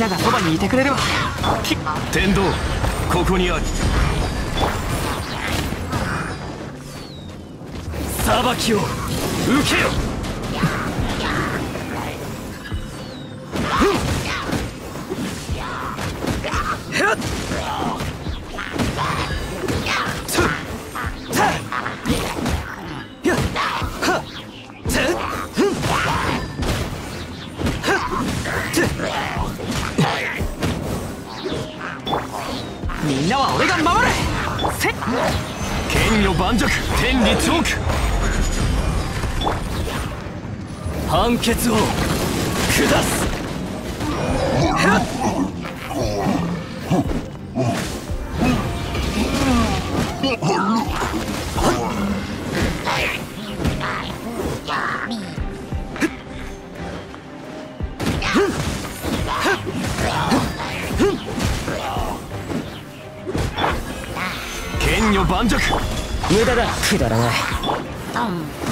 んながそばにいてくれるわ。天道ここにある裁きを受けよ。みんは俺が守るせっ。剣よ盤石天理チョーク。判決を下す。だくだらない。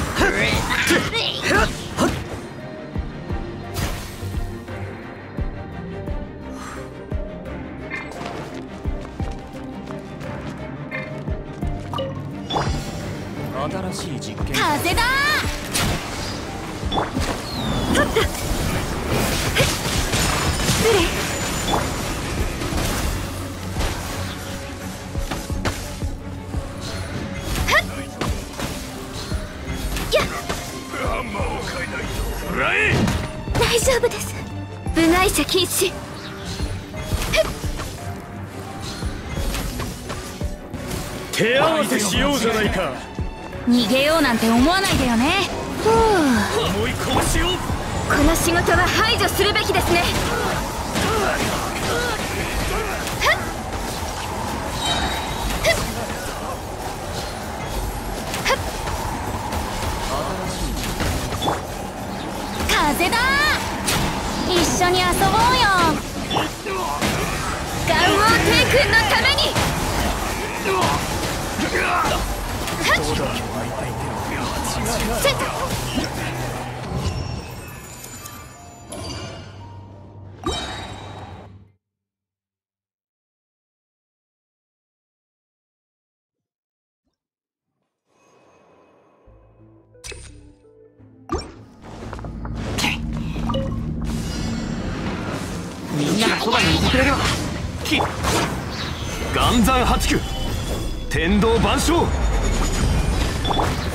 部外者禁止手合わせしようじゃないか。逃げようなんて思わないでよね。ふう重い拳を。この仕事は排除するべきですね。風だ一緒に遊ぼうよ。そばにいてくれるわき岩山八九。天道万象。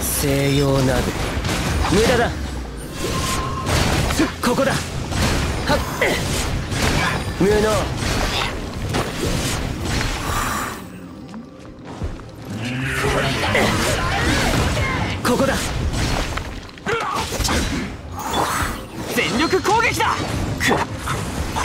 西洋など無駄だ。ここだ。はっ無能ここだ。全力攻撃だ。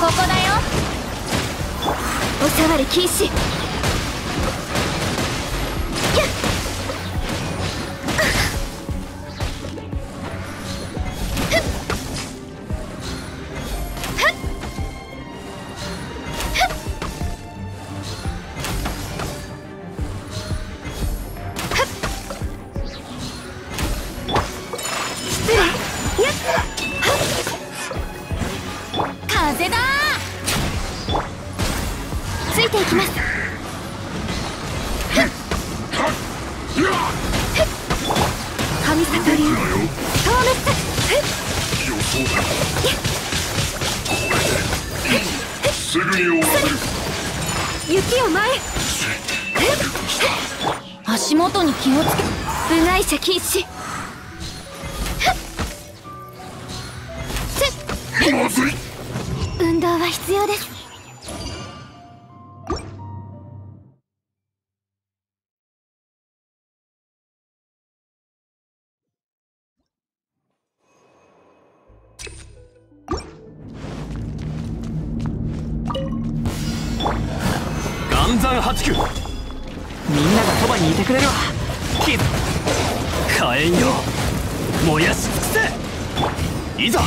ここだよ。お触り禁止。っ神里流透滅ふっすぐに終わる雪を。前足元に気をつけ部外者禁止。まずい。運動は必要です岩山八九。みんながそばにいてくれるわ。キ火炎よ燃やし尽くせ。いざ。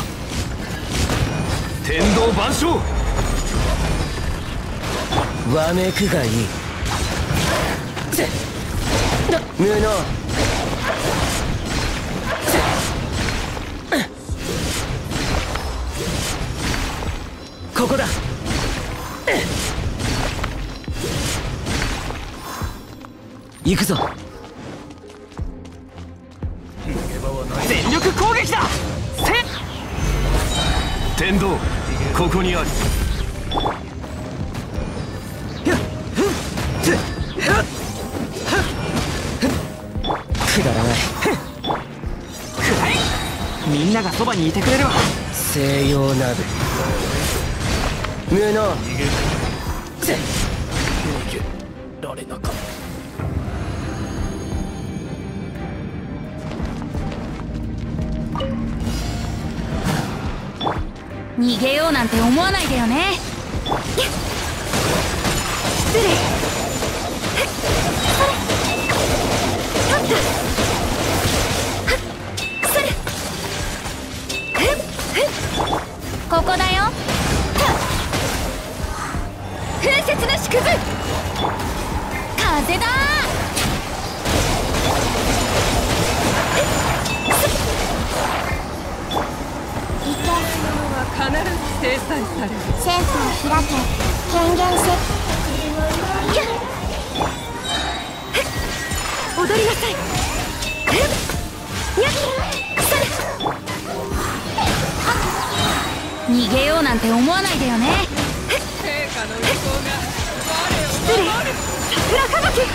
天道万象。わめくがいい。無能行くぞ。全力攻撃だ。せ天道ここにありくだらない。くらいみんながそばにいてくれるわ西洋鍋。無能。られなかっ逃げようなんて思わないでよね。失礼。ここだよ。風雪の縮図。風だ。い。た必ず制裁されるセンスを開け権限せ踊りなさい逃げようなんて思わないでよね陛下の意向が失礼桜吹雪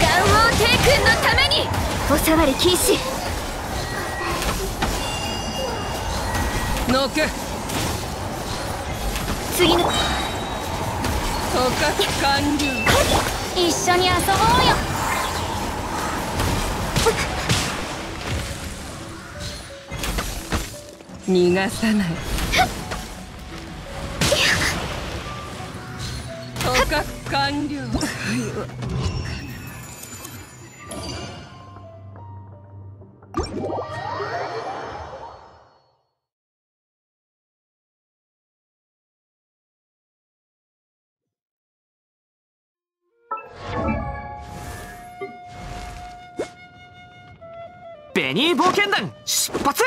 岩王帝君のためにお触り禁止我をのけ。次の。捕獲完了一緒に遊ぼうよ。逃がさない。捕獲完了ニー冒険団出発!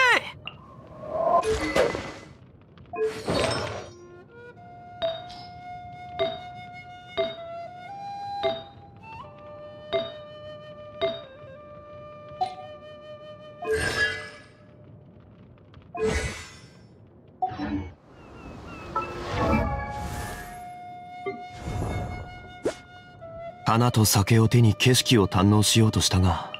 花と酒を手に景色を堪能しようとしたが